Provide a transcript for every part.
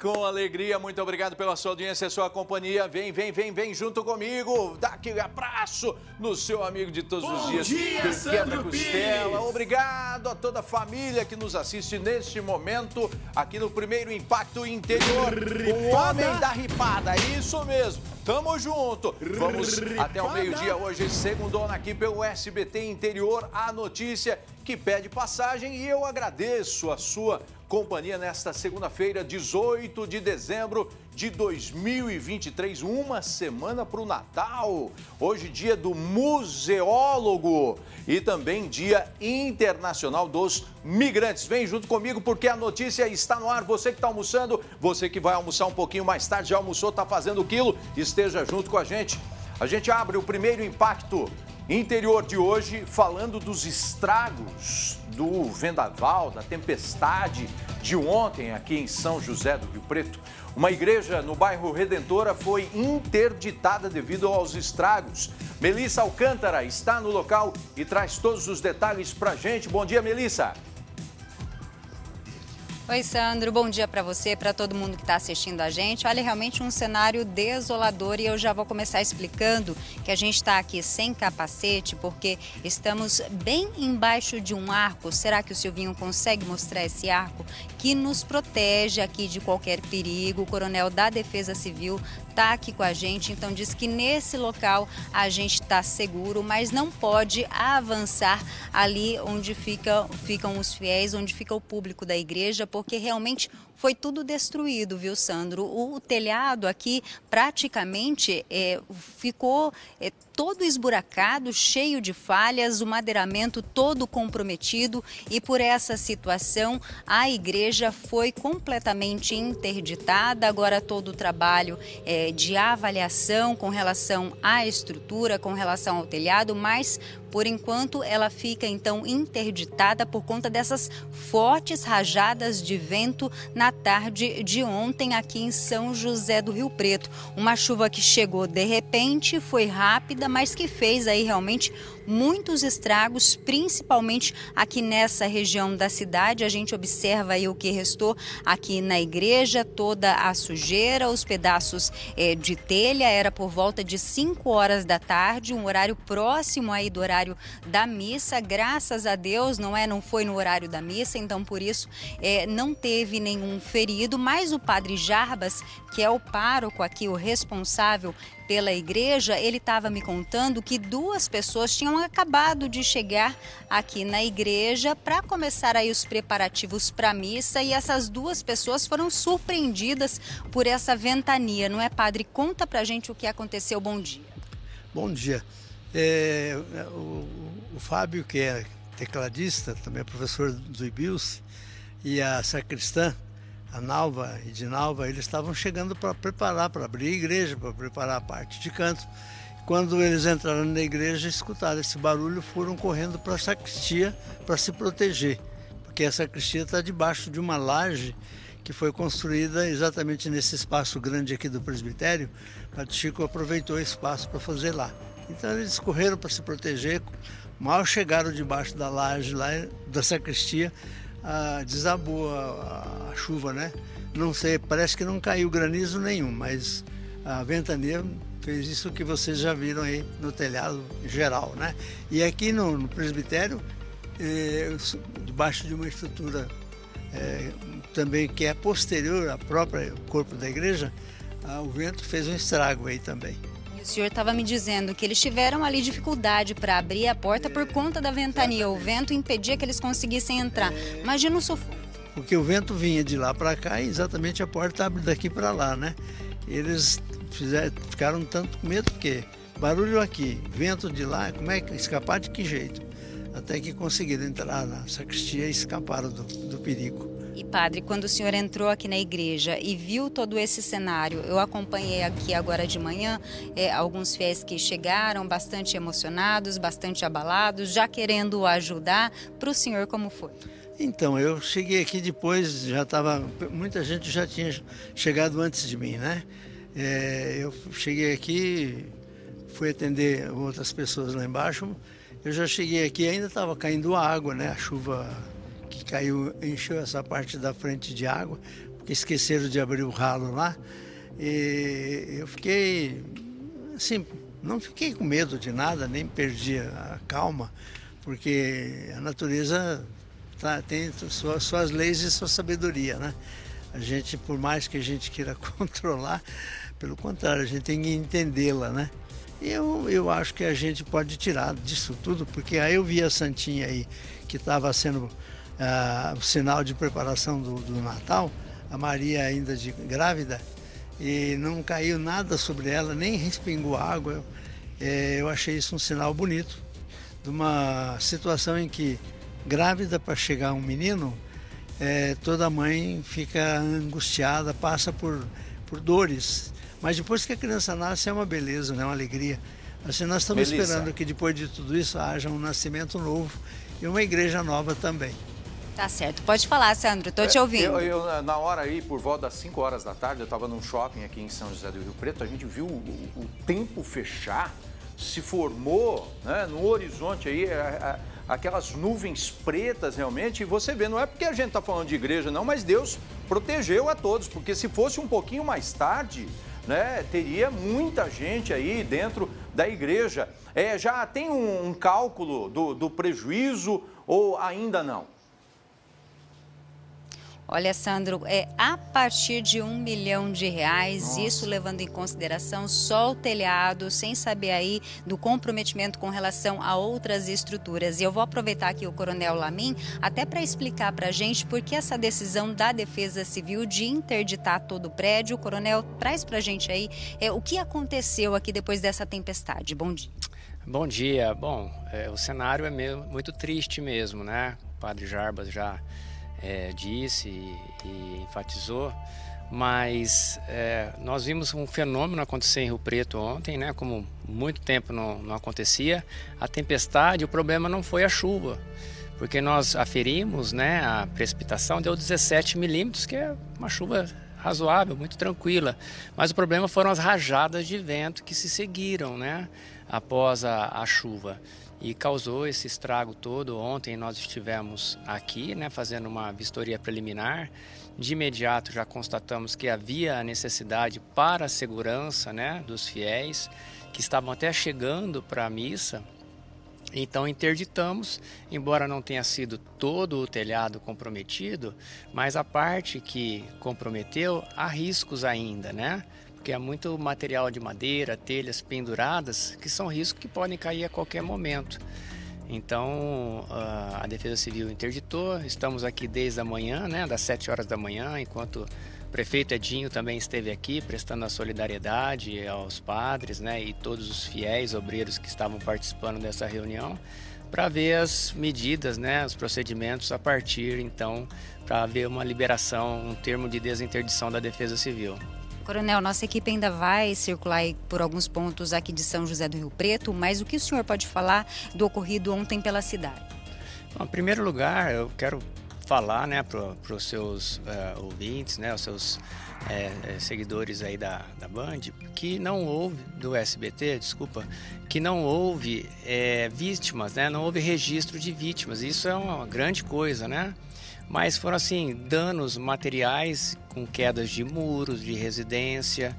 com alegria. Muito obrigado pela sua audiência e sua companhia. Vem, vem, vem, vem junto comigo. Dá aquele abraço no seu amigo de todos Bom os dias. dia, que Sandro costela. Pires. Obrigado a toda a família que nos assiste neste momento aqui no primeiro Impacto Interior. O homem da ripada. Isso mesmo. Tamo junto. Vamos até o meio-dia hoje, segundona aqui pelo SBT Interior, a notícia que pede passagem e eu agradeço a sua companhia nesta segunda-feira, 18 de dezembro de 2023, uma semana para o Natal. Hoje, dia do museólogo e também dia internacional dos migrantes. Vem junto comigo porque a notícia está no ar. Você que está almoçando, você que vai almoçar um pouquinho mais tarde, já almoçou, está fazendo quilo, esteja junto com a gente. A gente abre o primeiro impacto interior de hoje falando dos estragos do vendaval, da tempestade de ontem aqui em São José do Rio Preto. Uma igreja no bairro Redentora foi interditada devido aos estragos. Melissa Alcântara está no local e traz todos os detalhes para gente. Bom dia, Melissa. Oi, Sandro. Bom dia para você, para todo mundo que está assistindo a gente. Olha, realmente um cenário desolador e eu já vou começar explicando que a gente está aqui sem capacete porque estamos bem embaixo de um arco. Será que o Silvinho consegue mostrar esse arco que nos protege aqui de qualquer perigo? O coronel da Defesa Civil está aqui com a gente, então diz que nesse local a gente está seguro, mas não pode avançar ali onde fica, ficam os fiéis, onde fica o público da igreja, porque realmente foi tudo destruído, viu, Sandro? O, telhado aqui praticamente é, ficou é, todo esburacado, cheio de falhas, o madeiramento todo comprometido e por essa situação a igreja foi completamente interditada. Agora todo o trabalho é, de avaliação com relação à estrutura, com relação ao telhado, mas por enquanto, ela fica então interditada por conta dessas fortes rajadas de vento na tarde de ontem aqui em São José do Rio Preto. Uma chuva que chegou de repente, foi rápida, mas que fez aí realmente muitos estragos, principalmente aqui nessa região da cidade. A gente observa aí o que restou aqui na igreja, toda a sujeira, os pedaços eh, de telha. Era por volta de 5 horas da tarde, um horário próximo aí do horário da missa. Graças a Deus, não é? Não foi no horário da missa, então por isso eh, não teve nenhum ferido. Mas o padre Jarbas, que é o pároco aqui, o responsável pela igreja, ele estava me contando que duas pessoas tinham acabado de chegar aqui na igreja para começar aí os preparativos para a missa e essas duas pessoas foram surpreendidas por essa ventania, não é, padre? Conta pra gente o que aconteceu. Bom dia. Bom dia. É, o, o, Fábio, que é tecladista, também é professor do IBIUS, e a sacristã, a Nalva e de Nalva, eles estavam chegando para preparar, para abrir a igreja, para preparar a parte de canto. Quando eles entraram na igreja, escutaram esse barulho, foram correndo para a sacristia para se proteger, porque a sacristia está debaixo de uma laje que foi construída exatamente nesse espaço grande aqui do presbitério. Padre Chico aproveitou o espaço para fazer lá. Então eles correram para se proteger. Mal chegaram debaixo da laje lá da sacristia, ah, desabou a, a, chuva, né? Não sei, parece que não caiu granizo nenhum, mas a ventania fez isso que vocês já viram aí no telhado geral, né? E aqui no, no presbitério, eh, debaixo de uma estrutura eh, também que é posterior ao próprio corpo da igreja, ah, o vento fez um estrago aí também. O senhor estava me dizendo que eles tiveram ali dificuldade para abrir a porta por conta da ventania. O vento impedia que eles conseguissem entrar. Imagina o sufoco. Porque o vento vinha de lá para cá e exatamente a porta abre daqui para lá, né? Eles fizeram, ficaram tanto com medo porque barulho aqui, vento de lá, como é que escapar de que jeito? Até que conseguiram entrar na sacristia e escaparam do, do perigo. E padre, quando o senhor entrou aqui na igreja e viu todo esse cenário, eu acompanhei aqui agora de manhã é, alguns fiéis que chegaram bastante emocionados, bastante abalados, já querendo ajudar. Para o senhor, como foi? Então, eu cheguei aqui depois, já estava. Muita gente já tinha chegado antes de mim, né? É, eu cheguei aqui, fui atender outras pessoas lá embaixo. Eu já cheguei aqui, ainda estava caindo água, né? A chuva que caiu, encheu essa parte da frente de água, porque esqueceram de abrir o ralo lá. E eu fiquei, assim, não fiquei com medo de nada, nem perdi a calma, porque a natureza tá, tem suas, suas leis e sua sabedoria, né? A gente, por mais que a gente queira controlar, pelo contrário, a gente tem que entendê-la, né? Eu, eu acho que a gente pode tirar disso tudo, porque aí eu vi a Santinha aí, que estava sendo uh, o sinal de preparação do, do Natal, a Maria ainda de grávida, e não caiu nada sobre ela, nem respingou água. Eu, é, eu achei isso um sinal bonito de uma situação em que grávida para chegar um menino, é, toda mãe fica angustiada, passa por, por dores. Mas depois que a criança nasce é uma beleza, né? uma alegria. Assim, nós estamos Melissa. esperando que depois de tudo isso haja um nascimento novo e uma igreja nova também. Tá certo. Pode falar, Sandro. Estou te é, ouvindo. Eu, eu, na hora aí, por volta das 5 horas da tarde, eu estava num shopping aqui em São José do Rio Preto, a gente viu o, o tempo fechar, se formou né, no horizonte aí, a, a, aquelas nuvens pretas realmente, e você vê, não é porque a gente está falando de igreja não, mas Deus protegeu a todos, porque se fosse um pouquinho mais tarde, né, teria muita gente aí dentro da igreja. É, já tem um, um cálculo do, do prejuízo ou ainda não? Olha, Sandro, é a partir de um milhão de reais, Nossa. isso levando em consideração só o telhado, sem saber aí do comprometimento com relação a outras estruturas. E eu vou aproveitar aqui o Coronel Lamin até para explicar para a gente por que essa decisão da Defesa Civil de interditar todo o prédio. Coronel, traz para a gente aí é, o que aconteceu aqui depois dessa tempestade. Bom dia. Bom dia. Bom, é, o cenário é mesmo, muito triste mesmo, né? O padre Jarbas já é, disse e, e, enfatizou, mas é, nós vimos um fenômeno acontecer em Rio Preto ontem, né, como muito tempo não, não acontecia. A tempestade, o problema não foi a chuva, porque nós aferimos né, a precipitação, deu 17 milímetros, que é uma chuva razoável, muito tranquila. Mas o problema foram as rajadas de vento que se seguiram né, após a, a chuva e causou esse estrago todo. Ontem nós estivemos aqui, né, fazendo uma vistoria preliminar. De imediato já constatamos que havia a necessidade para a segurança, né, dos fiéis que estavam até chegando para a missa. Então interditamos, embora não tenha sido todo o telhado comprometido, mas a parte que comprometeu há riscos ainda, né? Porque há muito material de madeira, telhas penduradas que são riscos que podem cair a qualquer momento. Então a Defesa Civil interditou, estamos aqui desde a manhã, né, das 7 horas da manhã, enquanto o prefeito Edinho também esteve aqui prestando a solidariedade aos padres né, e todos os fiéis obreiros que estavam participando dessa reunião para ver as medidas, né, os procedimentos a partir então para haver uma liberação, um termo de desinterdição da Defesa Civil. Coronel, nossa equipe ainda vai circular por alguns pontos aqui de São José do Rio Preto, mas o que o senhor pode falar do ocorrido ontem pela cidade? Bom, em primeiro lugar, eu quero falar né, para os seus uh, ouvintes, né, os seus é, seguidores aí da, da Band, que não houve, do SBT, desculpa, que não houve é, vítimas, né, não houve registro de vítimas. Isso é uma grande coisa, né? Mas foram assim danos materiais com quedas de muros de residência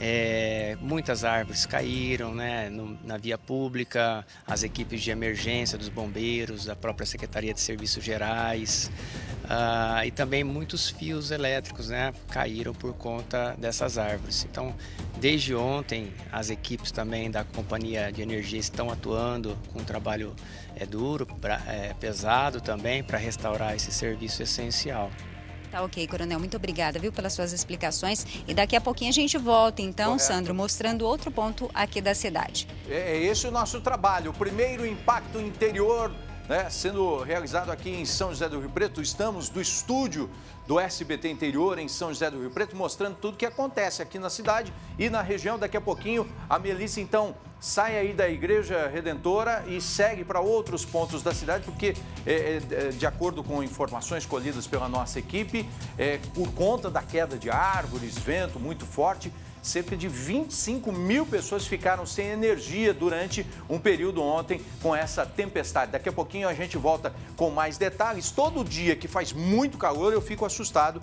é, muitas árvores caíram né, no, na via pública, as equipes de emergência dos bombeiros, a própria Secretaria de Serviços Gerais uh, e também muitos fios elétricos né, caíram por conta dessas árvores. Então, desde ontem, as equipes também da Companhia de Energia estão atuando com um trabalho é, duro, pra, é, pesado também para restaurar esse serviço essencial. Tá ok, Coronel. Muito obrigada, viu, pelas suas explicações. E daqui a pouquinho a gente volta, então, Correto. Sandro, mostrando outro ponto aqui da cidade. É, é esse o nosso trabalho. O primeiro impacto interior né, sendo realizado aqui em São José do Rio Preto. Estamos do estúdio do SBT Interior em São José do Rio Preto, mostrando tudo o que acontece aqui na cidade e na região. Daqui a pouquinho, a Melissa, então, sai aí da Igreja Redentora e segue para outros pontos da cidade, porque, é, é, é, de acordo com informações colhidas pela nossa equipe, é, por conta da queda de árvores, vento muito forte, cerca de 25 mil pessoas ficaram sem energia durante um período ontem com essa tempestade. Daqui a pouquinho a gente volta com mais detalhes. Todo dia que faz muito calor eu fico assustado,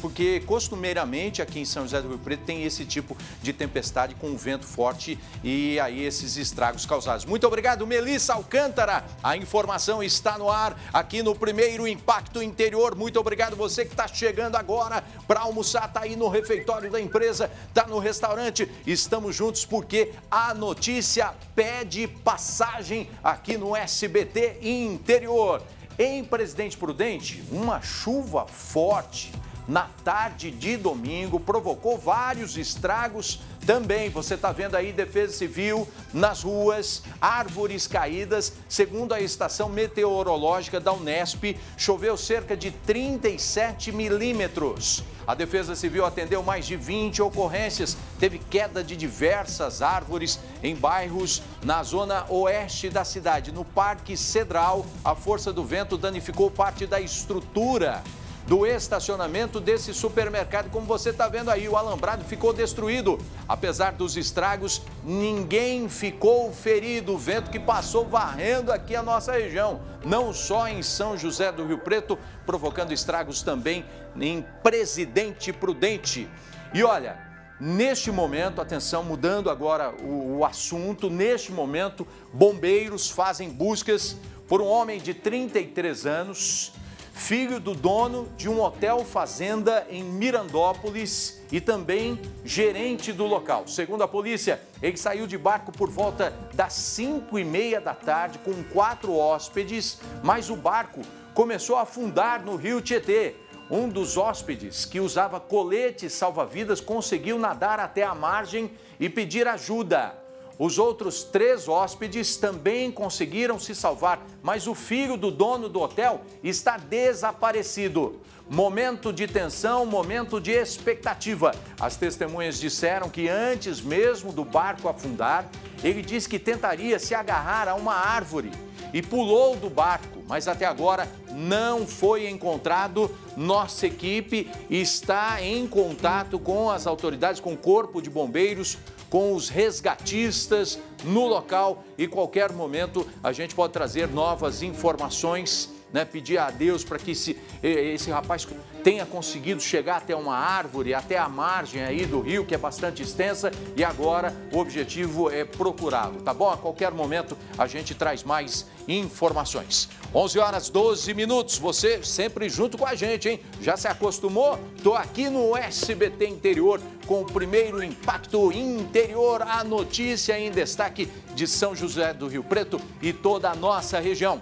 porque costumeiramente aqui em São José do Rio Preto tem esse tipo de tempestade com vento forte e aí esses estragos causados. Muito obrigado, Melissa Alcântara. A informação está no ar aqui no primeiro Impacto Interior. Muito obrigado você que está chegando agora para almoçar, está aí no refeitório da empresa, está no restaurante. Estamos juntos porque a notícia pede passagem aqui no SBT Interior. Em Presidente Prudente, uma chuva forte na tarde de domingo provocou vários estragos também. Você está vendo aí Defesa Civil nas ruas, árvores caídas. Segundo a estação meteorológica da Unesp, choveu cerca de 37 milímetros. A Defesa Civil atendeu mais de 20 ocorrências. Teve queda de diversas árvores em bairros na zona oeste da cidade. No Parque Cedral, a força do vento danificou parte da estrutura do estacionamento desse supermercado. Como você está vendo aí, o alambrado ficou destruído. Apesar dos estragos, ninguém ficou ferido. O vento que passou varrendo aqui a nossa região, não só em São José do Rio Preto, provocando estragos também em Presidente Prudente. E olha, Neste momento, atenção, mudando agora o, o, assunto, neste momento, bombeiros fazem buscas por um homem de 33 anos filho do dono de um hotel fazenda em Mirandópolis e também gerente do local. Segundo a polícia, ele saiu de barco por volta das 5 e meia da tarde com quatro hóspedes, mas o barco começou a afundar no rio Tietê. Um dos hóspedes, que usava colete salva-vidas, conseguiu nadar até a margem e pedir ajuda. Os outros três hóspedes também conseguiram se salvar, mas o filho do dono do hotel está desaparecido. Momento de tensão, momento de expectativa. As testemunhas disseram que antes mesmo do barco afundar, ele disse que tentaria se agarrar a uma árvore e pulou do barco, mas até agora não foi encontrado. Nossa equipe está em contato com as autoridades, com o Corpo de Bombeiros, com os resgatistas no local e qualquer momento a gente pode trazer novas informações né, pedir a Deus para que esse, esse rapaz tenha conseguido chegar até uma árvore, até a margem aí do rio, que é bastante extensa, e agora o objetivo é procurá-lo, tá bom? A qualquer momento a gente traz mais informações. 11 horas 12 minutos, você sempre junto com a gente, hein? Já se acostumou? Tô aqui no SBT Interior com o primeiro impacto interior, a notícia em destaque de São José do Rio Preto e toda a nossa região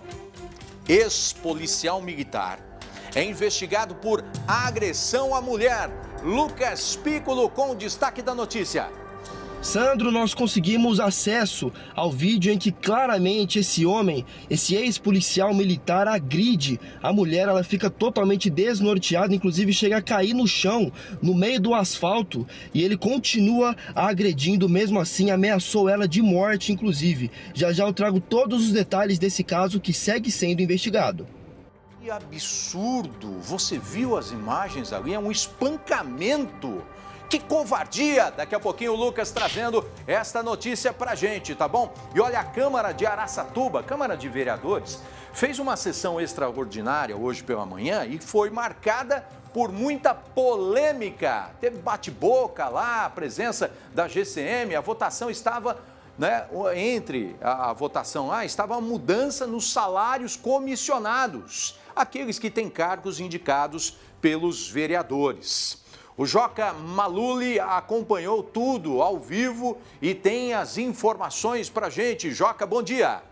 ex-policial militar, é investigado por agressão à mulher. Lucas Piccolo com o destaque da notícia. Sandro, nós conseguimos acesso ao vídeo em que claramente esse homem, esse ex-policial militar, agride a mulher. Ela fica totalmente desnorteada, inclusive chega a cair no chão, no meio do asfalto, e ele continua agredindo. Mesmo assim, ameaçou ela de morte, inclusive. Já já eu trago todos os detalhes desse caso que segue sendo investigado. Que absurdo! Você viu as imagens ali? É um espancamento que covardia! Daqui a pouquinho o Lucas trazendo esta notícia pra gente, tá bom? E olha, a Câmara de Araçatuba, Câmara de Vereadores, fez uma sessão extraordinária hoje pela manhã e foi marcada por muita polêmica. Teve bate-boca lá, a presença da GCM, a votação estava né, entre a, a votação lá, estava a mudança nos salários comissionados, aqueles que têm cargos indicados pelos vereadores. O Joca Maluli acompanhou tudo ao vivo e tem as informações para gente. Joca, bom dia.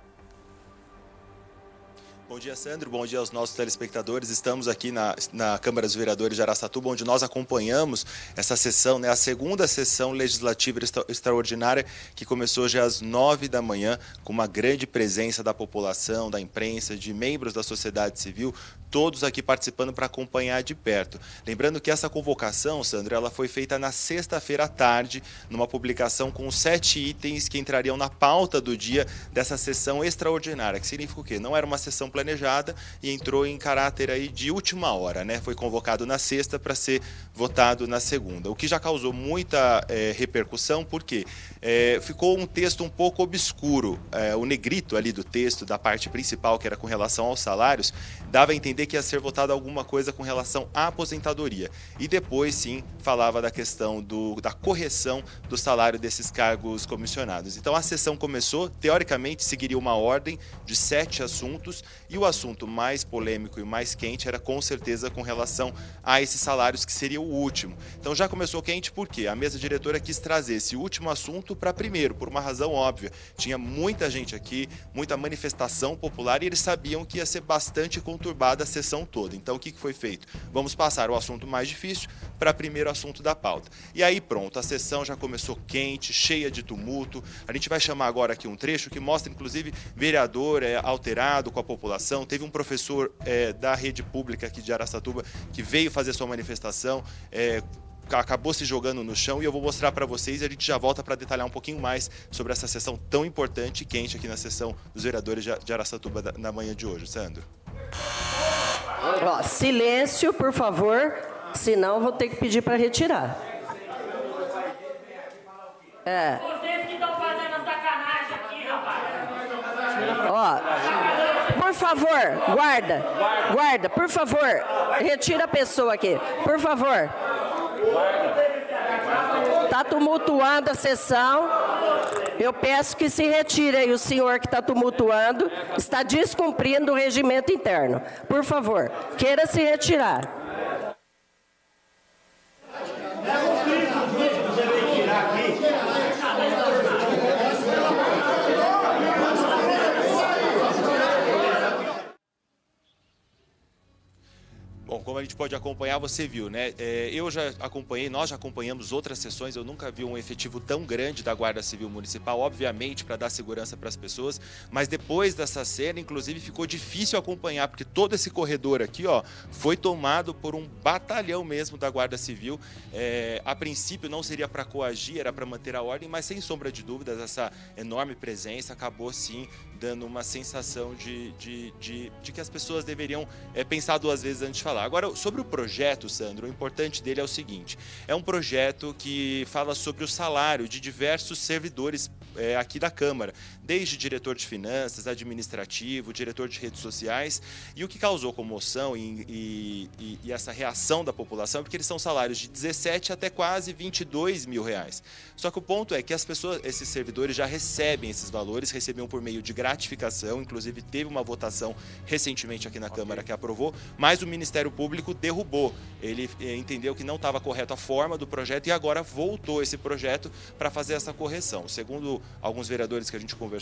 Bom dia, Sandro. Bom dia aos nossos telespectadores. Estamos aqui na, na Câmara dos Vereadores de Araçatuba, onde nós acompanhamos essa sessão, né, a segunda sessão legislativa extraordinária, que começou já às nove da manhã, com uma grande presença da população, da imprensa, de membros da sociedade civil, todos aqui participando para acompanhar de perto. Lembrando que essa convocação, Sandro, ela foi feita na sexta-feira à tarde, numa publicação com sete itens que entrariam na pauta do dia dessa sessão extraordinária, que significa o quê? Não era uma sessão planejada e entrou em caráter aí de última hora, né? Foi convocado na sexta para ser votado na segunda, o que já causou muita é, repercussão, porque é, ficou um texto um pouco obscuro. É, o negrito ali do texto, da parte principal, que era com relação aos salários, dava a entender que ia ser votado alguma coisa com relação à aposentadoria. E depois, sim, falava da questão do, da correção do salário desses cargos comissionados. Então a sessão começou, teoricamente seguiria uma ordem de sete assuntos, e o assunto mais polêmico e mais quente era com certeza com relação a esses salários, que seria o último. Então já começou quente porque a mesa diretora quis trazer esse último assunto para primeiro, por uma razão óbvia. Tinha muita gente aqui, muita manifestação popular e eles sabiam que ia ser bastante conturbada a sessão toda. Então o que foi feito? Vamos passar o assunto mais difícil para primeiro assunto da pauta. E aí pronto, a sessão já começou quente, cheia de tumulto. A gente vai chamar agora aqui um trecho que mostra, inclusive, vereador é, alterado com a população. Teve um professor é, da rede pública aqui de Aracatuba que veio fazer sua manifestação. É, acabou se jogando no chão e eu vou mostrar para vocês e a gente já volta para detalhar um pouquinho mais sobre essa sessão tão importante e quente aqui na sessão dos vereadores de Araçatuba na manhã de hoje. Sandro. Ó, silêncio, por favor, senão vou ter que pedir para retirar. É. Vocês que estão fazendo sacanagem aqui, rapaz. Ó, por favor, guarda, guarda, por favor, retira a pessoa aqui, por favor. Está tumultuando a sessão. Eu peço que se retire aí o senhor que está tumultuando. Está descumprindo o regimento interno. Por favor, queira se retirar. Pode acompanhar, você viu, né? É, eu já acompanhei, nós já acompanhamos outras sessões, eu nunca vi um efetivo tão grande da Guarda Civil Municipal, obviamente para dar segurança para as pessoas, mas depois dessa cena, inclusive, ficou difícil acompanhar, porque todo esse corredor aqui, ó, foi tomado por um batalhão mesmo da Guarda Civil. É, a princípio não seria para coagir, era para manter a ordem, mas sem sombra de dúvidas, essa enorme presença acabou sim dando uma sensação de, de, de, de que as pessoas deveriam é, pensar duas vezes antes de falar. Agora, sobre o projeto, Sandro, o importante dele é o seguinte: é um projeto que fala sobre o salário de diversos servidores é, aqui da Câmara, desde diretor de finanças, administrativo, diretor de redes sociais, e o que causou comoção e, e, e, essa reação da população é porque eles são salários de 17 até quase 22 mil reais. Só que o ponto é que as pessoas, esses servidores já recebem esses valores, recebiam por meio de gratificação, inclusive teve uma votação recentemente aqui na Câmara que aprovou, mas o Ministério Público derrubou. Ele eh, entendeu que não estava correto a forma do projeto e agora voltou esse projeto para fazer essa correção. Segundo alguns vereadores que a gente conversou,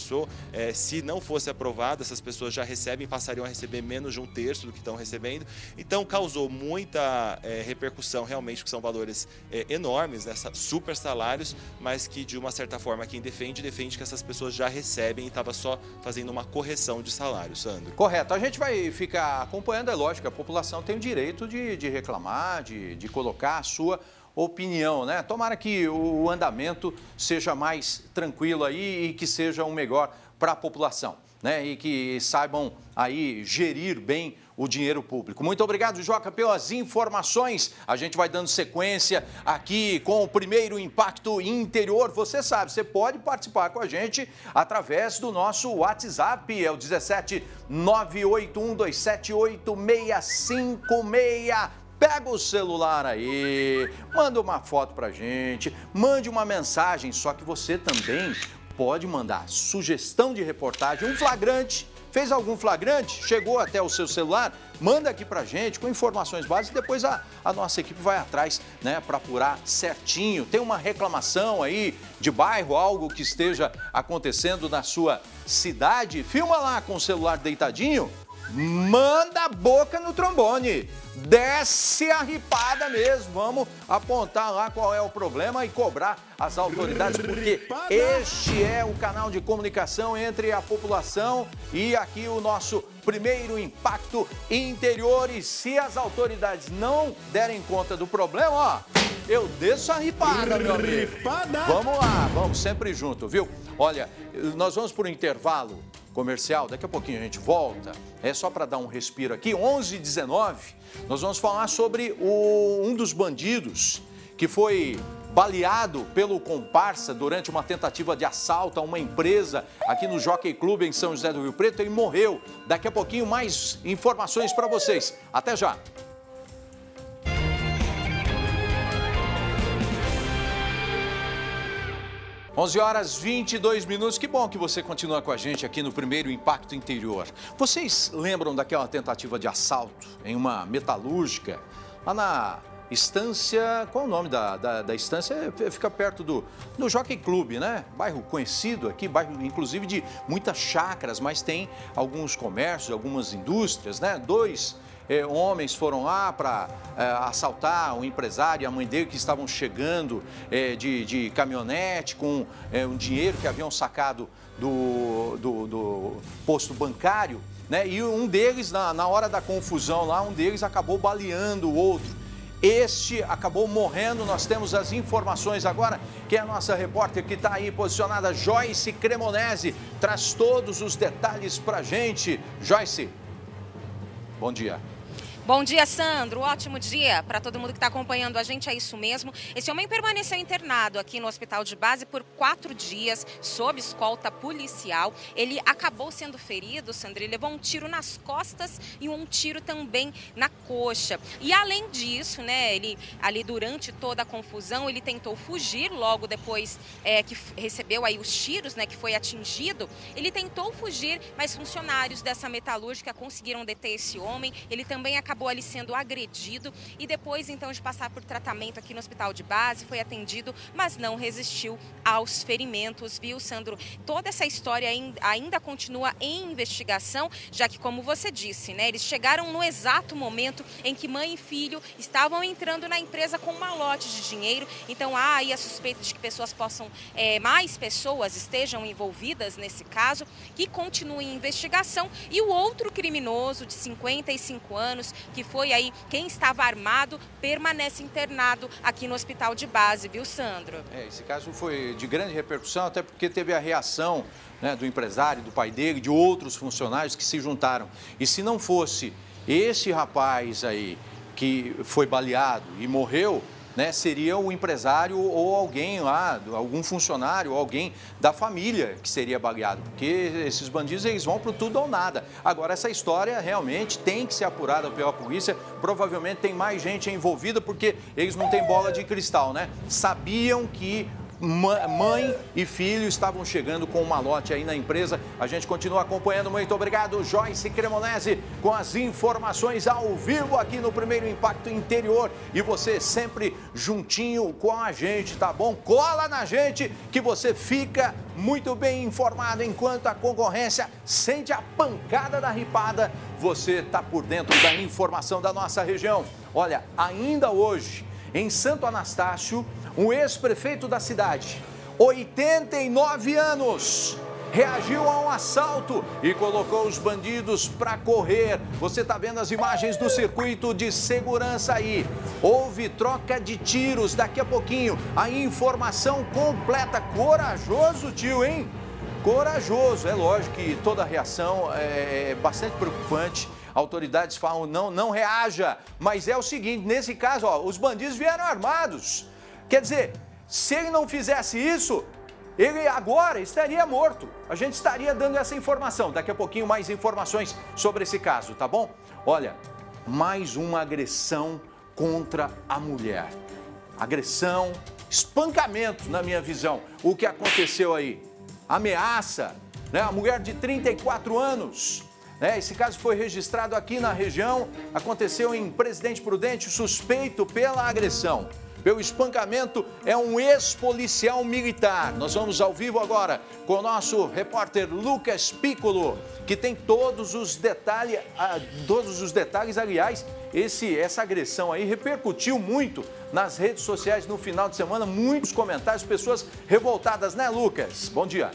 é, se não fosse aprovado, essas pessoas já recebem, passariam a receber menos de um terço do que estão recebendo. Então causou muita é, repercussão, realmente, que são valores é, enormes, né, super salários, mas que de uma certa forma quem defende, defende que essas pessoas já recebem e estava só fazendo uma correção de salário, Sandro. Correto. A gente vai ficar acompanhando, é lógico, a população tem o direito de, de reclamar, de, de colocar a sua opinião, né? Tomara que o andamento seja mais tranquilo aí e que seja um melhor para a população, né? E que saibam aí gerir bem o dinheiro público. Muito obrigado, Joca, pelas informações. A gente vai dando sequência aqui com o primeiro impacto interior. Você sabe, você pode participar com a gente através do nosso WhatsApp, é o 17 981278656. Pega o celular aí, manda uma foto pra gente, mande uma mensagem, só que você também pode mandar sugestão de reportagem, um flagrante Fez algum flagrante? Chegou até o seu celular? Manda aqui pra gente com informações básicas e depois a, a nossa equipe vai atrás, né, para apurar certinho. Tem uma reclamação aí de bairro, algo que esteja acontecendo na sua cidade? Filma lá com o celular deitadinho, manda a boca no trombone desce a ripada mesmo. Vamos apontar lá qual é o problema e cobrar as autoridades, porque este é o canal de comunicação entre a população e aqui o nosso primeiro impacto interior. E se as autoridades não derem conta do problema, ó, eu desço a ripada, meu amigo. Vamos lá, vamos sempre junto, viu? Olha, nós vamos por um intervalo comercial, daqui a pouquinho a gente volta. É só para dar um respiro aqui. 11 h 19 nós vamos falar sobre o, um dos bandidos que foi baleado pelo comparsa durante uma tentativa de assalto a uma empresa aqui no Jockey Club em São José do Rio Preto e morreu. Daqui a pouquinho mais informações para vocês. Até já. 11 horas 22 minutos. Que bom que você continua com a gente aqui no primeiro Impacto Interior. Vocês lembram daquela tentativa de assalto em uma metalúrgica lá na Estância, qual o nome da, da, da estância? Fica perto do, do Jockey Club, né? Bairro conhecido aqui, bairro inclusive de muitas chácaras, mas tem alguns comércios, algumas indústrias, né? Dois eh, homens foram lá para eh, assaltar um empresário e a mãe dele que estavam chegando eh, de, de, caminhonete com um dinheiro que haviam sacado do, do, do posto bancário. Né? E um deles, na, na hora da confusão lá, um deles acabou baleando o outro. Este acabou morrendo. Nós temos as informações agora, que é a nossa repórter que está aí posicionada, Joyce Cremonese, traz todos os detalhes para gente. Joyce, bom dia. Bom dia, Sandro. Ótimo dia para todo mundo que está acompanhando a gente. É isso mesmo. Esse homem permaneceu internado aqui no hospital de base por quatro dias, sob escolta policial. Ele acabou sendo ferido, Sandro. Ele levou um tiro nas costas e um tiro também na coxa. E além disso, né, ele ali durante toda a confusão, ele tentou fugir logo depois é, que recebeu aí os tiros, né, que foi atingido. Ele tentou fugir, mas funcionários dessa metalúrgica conseguiram deter esse homem. Ele também acabou acabou ali sendo agredido e depois então de passar por tratamento aqui no hospital de base, foi atendido, mas não resistiu aos ferimentos, viu, Sandro? Toda essa história ainda continua em investigação, já que, como você disse, né, eles chegaram no exato momento em que mãe e filho estavam entrando na empresa com um malote de dinheiro. Então há aí a suspeita de que pessoas possam, é, mais pessoas estejam envolvidas nesse caso, que continua em investigação. E o outro criminoso de 55 anos que foi aí quem estava armado, permanece internado aqui no hospital de base, viu, Sandro? É, esse caso foi de grande repercussão, até porque teve a reação né, do empresário, do pai dele, de outros funcionários que se juntaram. E se não fosse esse rapaz aí que foi baleado e morreu, né, seria o empresário ou alguém lá, algum funcionário, alguém da família que seria baleado, porque esses bandidos eles vão para tudo ou nada. Agora, essa história realmente tem que ser apurada pela polícia, provavelmente tem mais gente envolvida, porque eles não têm bola de cristal, né? Sabiam que mãe e filho estavam chegando com uma lote aí na empresa. A gente continua acompanhando. Muito obrigado, Joyce Cremonese, com as informações ao vivo aqui no primeiro Impacto Interior. E você sempre juntinho com a gente, tá bom? Cola na gente que você fica muito bem informado enquanto a concorrência sente a pancada da ripada. Você tá por dentro da informação da nossa região. Olha, ainda hoje, em Santo Anastácio, um ex-prefeito da cidade, 89 anos, reagiu a um assalto e colocou os bandidos para correr. Você está vendo as imagens do circuito de segurança aí. Houve troca de tiros. Daqui a pouquinho, a informação completa. Corajoso, tio, hein? Corajoso. É lógico que toda reação é bastante preocupante. Autoridades falam não, não reaja. Mas é o seguinte, nesse caso, ó, os bandidos vieram armados. Quer dizer, se ele não fizesse isso, ele agora estaria morto. A gente estaria dando essa informação. Daqui a pouquinho mais informações sobre esse caso, tá bom? Olha, mais uma agressão contra a mulher. Agressão, espancamento, na minha visão. O que aconteceu aí? Ameaça, né? A mulher de 34 anos. Né? Esse caso foi registrado aqui na região, aconteceu em Presidente Prudente, suspeito pela agressão pelo espancamento é um ex-policial militar. Nós vamos ao vivo agora com o nosso repórter Lucas Piccolo, que tem todos os detalhes, ah, todos os detalhes, aliás, esse, essa agressão aí repercutiu muito nas redes sociais no final de semana, muitos comentários, pessoas revoltadas, né, Lucas? Bom dia.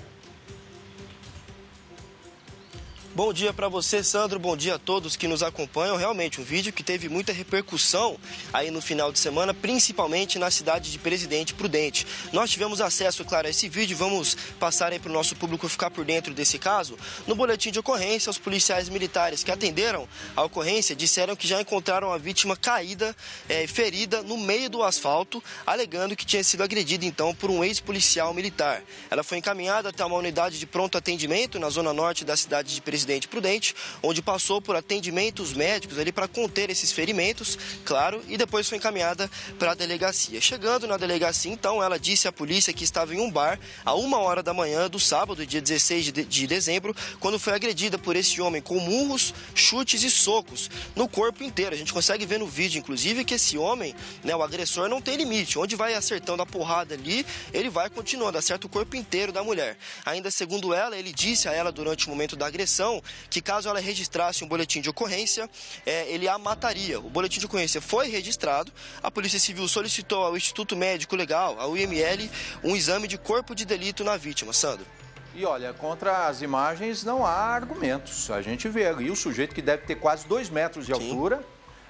Bom dia para você, Sandro. Bom dia a todos que nos acompanham. Realmente, um vídeo que teve muita repercussão aí no final de semana, principalmente na cidade de Presidente Prudente. Nós tivemos acesso, claro, a esse vídeo. Vamos passar aí para o nosso público ficar por dentro desse caso. No boletim de ocorrência, os policiais militares que atenderam a ocorrência disseram que já encontraram a vítima caída, é, ferida no meio do asfalto, alegando que tinha sido agredida então por um ex-policial militar. Ela foi encaminhada até uma unidade de pronto atendimento na zona norte da cidade de Presidente Presidente Prudente, onde passou por atendimentos médicos ali para conter esses ferimentos, claro, e depois foi encaminhada para a delegacia. Chegando na delegacia, então, ela disse à polícia que estava em um bar a uma hora da manhã do sábado, dia 16 de, de dezembro, quando foi agredida por esse homem com murros, chutes e socos no corpo inteiro. A gente consegue ver no vídeo, inclusive, que esse homem, né, o agressor, não tem limite. Onde vai acertando a porrada ali, ele vai continuando, acerta o corpo inteiro da mulher. Ainda segundo ela, ele disse a ela durante o momento da agressão que caso ela registrasse um boletim de ocorrência, é, ele a mataria. O boletim de ocorrência foi registrado, a Polícia Civil solicitou ao Instituto Médico Legal, ao IML, um exame de corpo de delito na vítima. Sandro. E olha, contra as imagens não há argumentos. A gente vê ali o sujeito que deve ter quase dois metros de Sim. altura,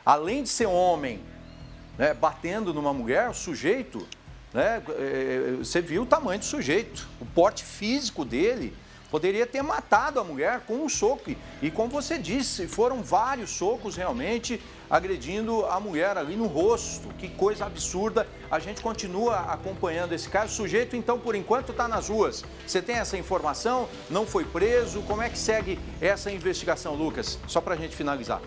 além de ser homem, né, batendo numa mulher, o sujeito, né, é, é, você viu o tamanho do sujeito, o porte físico dele. Poderia ter matado a mulher com um soco. E como você disse, foram vários socos realmente agredindo a mulher ali no rosto. Que coisa absurda. A gente continua acompanhando esse caso. O sujeito, então, por enquanto, está nas ruas. Você tem essa informação? Não foi preso? Como é que segue essa investigação, Lucas? Só para a gente finalizar.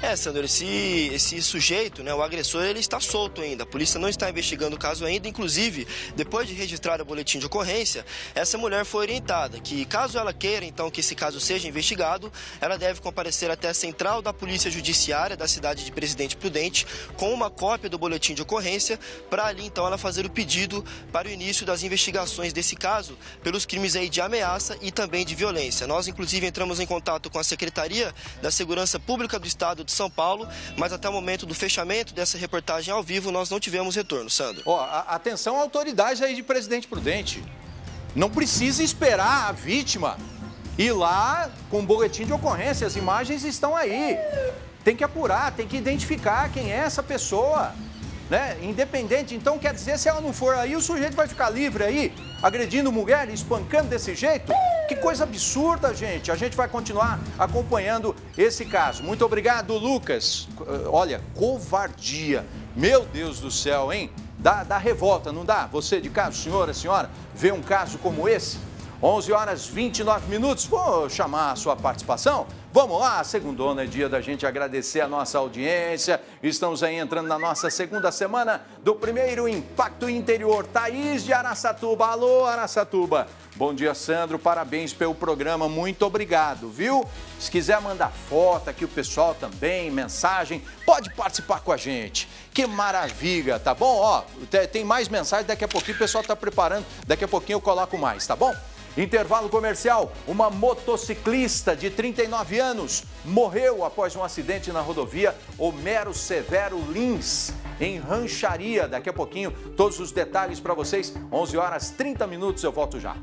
É, Sandro, esse, esse sujeito, né, o agressor, ele está solto ainda. A polícia não está investigando o caso ainda. Inclusive, depois de registrar o boletim de ocorrência, essa mulher foi orientada que, caso ela queira, então, que esse caso seja investigado, ela deve comparecer até a central da Polícia Judiciária da cidade de Presidente Prudente com uma cópia do boletim de ocorrência, para ali, então, ela fazer o pedido para o início das investigações desse caso pelos crimes aí de ameaça e também de violência. Nós, inclusive, entramos em contato com a Secretaria da Segurança Pública do Estado de São Paulo, mas até o momento do fechamento dessa reportagem ao vivo nós não tivemos retorno, Sandro. Ó, oh, atenção autoridades aí de Presidente Prudente. Não precisa esperar a vítima ir lá com um boletim de ocorrência, as imagens estão aí. Tem que apurar, tem que identificar quem é essa pessoa né? Independente, então quer dizer, se ela não for aí, o sujeito vai ficar livre aí, agredindo mulher, espancando desse jeito? Que coisa absurda, gente. A gente vai continuar acompanhando esse caso. Muito obrigado, Lucas. Olha, covardia. Meu Deus do céu, hein? Dá, dá revolta, não dá? Você de casa, senhora, senhora, vê um caso como esse? 11 horas 29 minutos. Vou chamar a sua participação. Vamos lá, segundona é dia da gente agradecer a nossa audiência. Estamos aí entrando na nossa segunda semana do primeiro Impacto Interior. Thaís de Araçatuba. Alô, Araçatuba. Bom dia, Sandro. Parabéns pelo programa. Muito obrigado, viu? Se quiser mandar foto aqui, o pessoal também, mensagem, pode participar com a gente. Que maravilha, tá bom? Ó, tem mais mensagens, daqui a pouquinho o pessoal tá preparando. Daqui a pouquinho eu coloco mais, tá bom? Intervalo comercial: uma motociclista de 39 anos morreu após um acidente na rodovia Homero Severo Lins, em Rancharia. Daqui a pouquinho, todos os detalhes para vocês. 11 horas 30 minutos, eu volto já.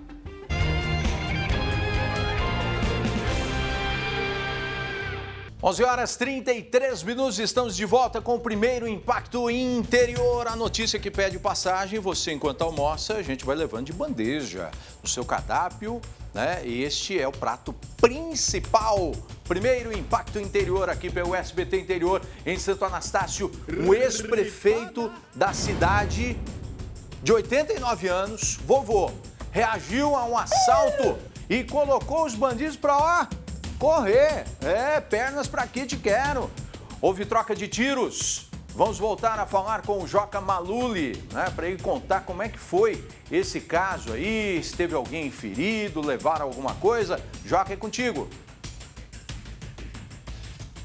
11 horas 33 minutos, estamos de volta com o primeiro Impacto Interior. A notícia que pede passagem, você enquanto almoça, a gente vai levando de bandeja o seu cardápio, né? E este é o prato principal. Primeiro Impacto Interior aqui pelo SBT Interior em Santo Anastácio, o ex-prefeito da cidade de 89 anos, vovô, reagiu a um assalto e colocou os bandidos para lá correr. É, pernas para que te quero. Houve troca de tiros. Vamos voltar a falar com o Joca Maluli, né, para ele contar como é que foi esse caso aí, se teve alguém ferido, levaram alguma coisa. Joca, é contigo.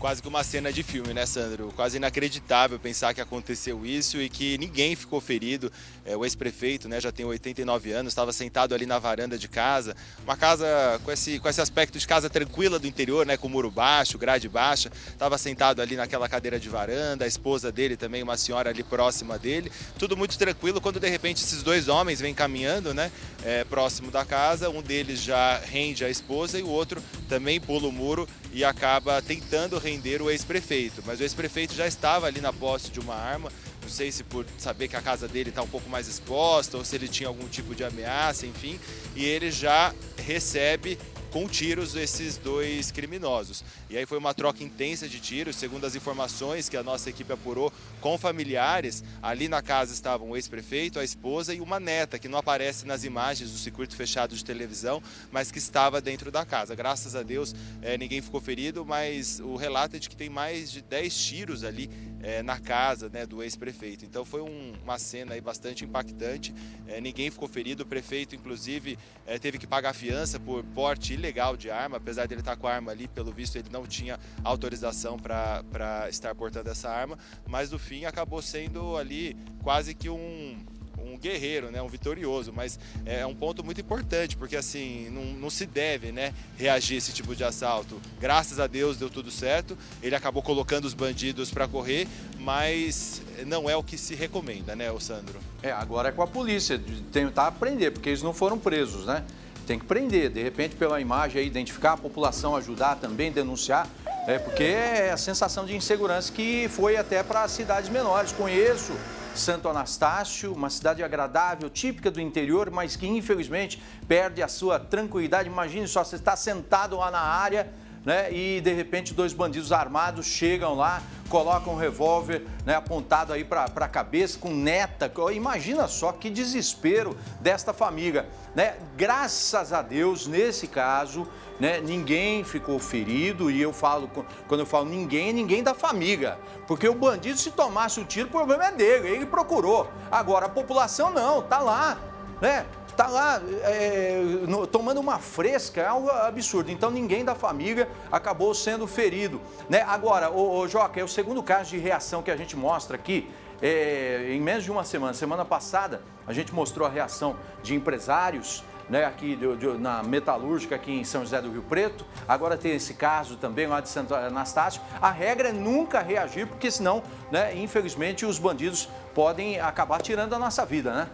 Quase que uma cena de filme, né, Sandro? Quase inacreditável pensar que aconteceu isso e que ninguém ficou ferido. É, o ex-prefeito, né, já tem 89 anos, estava sentado ali na varanda de casa, uma casa com esse, com esse aspecto de casa tranquila do interior, né, com muro baixo, grade baixa, estava sentado ali naquela cadeira de varanda, a esposa dele também, uma senhora ali próxima dele, tudo muito tranquilo, quando de repente esses dois homens vêm caminhando, né, é, próximo da casa, um deles já rende a esposa e o outro também pula o muro e acaba tentando render o ex-prefeito. Mas o ex-prefeito já estava ali na posse de uma arma, não sei se por saber que a casa dele está um pouco mais exposta ou se ele tinha algum tipo de ameaça, enfim, e ele já recebe com tiros esses dois criminosos. E aí foi uma troca intensa de tiros, segundo as informações que a nossa equipe apurou com familiares. Ali na casa estavam o ex-prefeito, a esposa e uma neta, que não aparece nas imagens do circuito fechado de televisão, mas que estava dentro da casa. Graças a Deus é, ninguém ficou ferido, mas o relato é de que tem mais de 10 tiros ali é, na casa né, do ex-prefeito. Então foi um, uma cena aí bastante impactante. É, ninguém ficou ferido, o prefeito, inclusive, teve que pagar fiança por porte ilegal de arma, apesar de ele estar com a arma ali, pelo visto ele não tinha autorização para estar portando essa arma, mas no fim acabou sendo ali quase que um, um guerreiro, né, um vitorioso, mas é um ponto muito importante, porque assim, não, não, se deve né, reagir a esse tipo de assalto. Graças a Deus deu tudo certo, ele acabou colocando os bandidos para correr, mas não é o que se recomenda, né, Sandro? É, agora é com a polícia, tentar aprender, porque eles não foram presos, né? tem que prender, de repente pela imagem aí, identificar a população, ajudar também, denunciar, é, porque é a sensação de insegurança que foi até para cidades menores. Conheço Santo Anastácio, uma cidade agradável, típica do interior, mas que infelizmente perde a sua tranquilidade. Imagine só, você está sentado lá na área né, e de repente dois bandidos armados chegam lá, colocam um revólver né, apontado aí para a cabeça, com neta. Imagina só que desespero desta família. Né? Graças a Deus, nesse caso, né, ninguém ficou ferido, e eu falo, quando eu falo ninguém, ninguém da família. Porque o bandido, se tomasse o tiro, o problema é dele, ele procurou. Agora, a população não, tá lá, né? Tá lá é, no, tomando uma fresca, é algo absurdo. Então ninguém da família acabou sendo ferido. Né? Agora, o, o Joca, é o segundo caso de reação que a gente mostra aqui. É, em menos de uma semana, semana passada, a gente mostrou a reação de empresários né, aqui de, de, na metalúrgica aqui em São José do Rio Preto. Agora tem esse caso também lá de Santo Anastácio. A regra é nunca reagir, porque senão, né, infelizmente, os bandidos podem acabar tirando a nossa vida, né?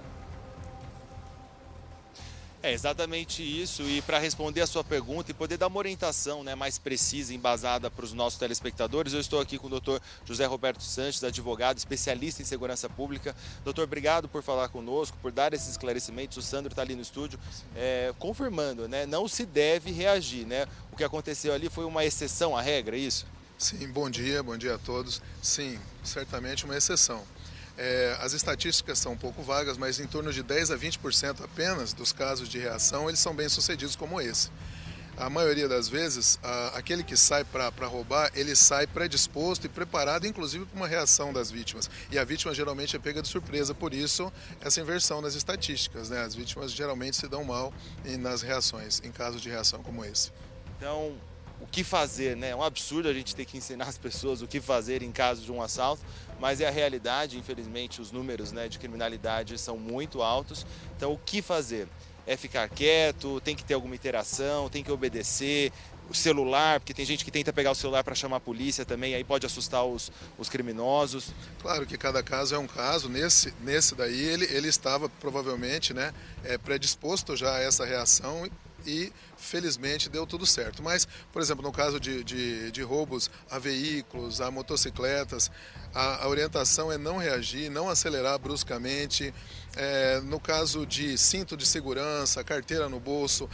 É exatamente isso. E para responder a sua pergunta e poder dar uma orientação né, mais precisa, embasada para os nossos telespectadores, eu estou aqui com o doutor José Roberto Sanches, advogado, especialista em segurança pública. Doutor, obrigado por falar conosco, por dar esses esclarecimentos. O Sandro está ali no estúdio, é, confirmando, né? Não se deve reagir, né? O que aconteceu ali foi uma exceção à regra, é isso? Sim, bom dia, bom dia a todos. Sim, certamente uma exceção. É, as estatísticas são um pouco vagas, mas em torno de 10 a 20% apenas dos casos de reação eles são bem sucedidos como esse. A maioria das vezes, a, aquele que sai para roubar, ele sai predisposto e preparado, inclusive, para uma reação das vítimas. E a vítima geralmente é pega de surpresa, por isso, essa inversão nas estatísticas. Né? As vítimas geralmente se dão mal nas reações, em casos de reação como esse. Então, o que fazer, né? É um absurdo a gente ter que ensinar as pessoas o que fazer em caso de um assalto, mas é a realidade, infelizmente, os números né, de criminalidade são muito altos. Então, o que fazer? É ficar quieto, tem que ter alguma interação, tem que obedecer, o celular, porque tem gente que tenta pegar o celular para chamar a polícia também, aí pode assustar os, os criminosos. Claro que cada caso é um caso. Nesse, nesse daí ele, ele estava provavelmente né, é, predisposto já a essa reação e felizmente deu tudo certo. Mas, por exemplo, no caso de, de, de roubos a veículos, a motocicletas, a, a, orientação é não reagir, não acelerar bruscamente. É, no caso de cinto de segurança, carteira no bolso,